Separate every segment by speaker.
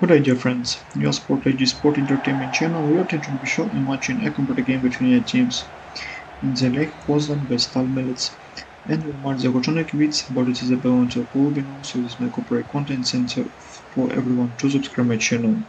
Speaker 1: Good day dear friends, your Sport HD Sport Entertainment channel, we are attention to show and watching a computer game between your teams. In the Lech Poznan Vestal Mielec. And mark the Gochonek Vids, but it is a balance of Rubino, so this may cooperate content center for everyone to subscribe my channel.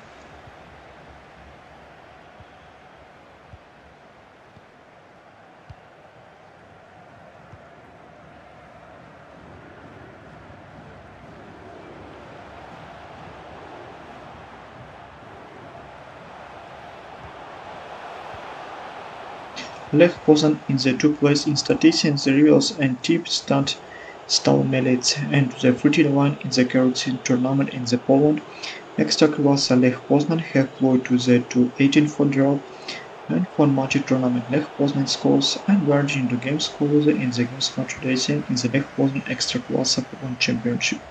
Speaker 1: Lech Poznan in the two place in statistics the rivals and team stand Stal Mielec and the 31 in the Kerosene tournament in the Poland. Ekstraklasa Lech Poznan have played to the 2-18 for draw and one match tournament Lech Poznan scores and merging the game scores in the games match in the Lech Poznan Ekstraklasa Poland Championship.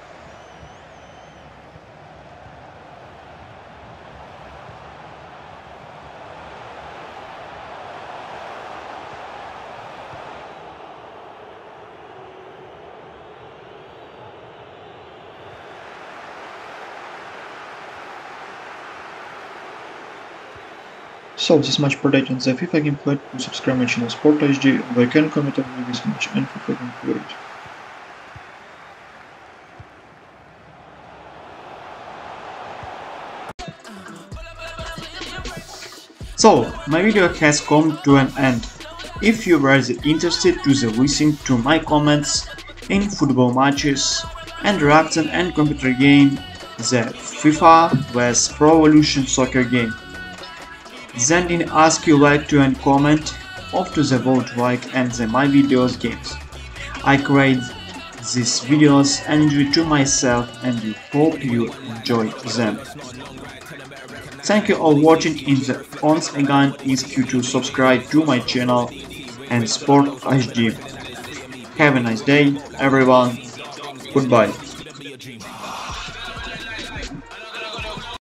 Speaker 1: So this much for that on the FIFA gameplay. To subscribe my channel Sport HD, like and comment on this match and FIFA gameplay. So, my video has come to an end. If you were interested to the listen to my comments in football matches and reaction and computer game, the FIFA vs Pro Evolution Soccer game. Then in ask you like to and comment off to the vote like and the my videos games. I create these videos and enjoy to myself and I hope you enjoy them. Thank you all watching in the once again ask you to subscribe to my channel and Sport HD. Have a nice day everyone. Goodbye.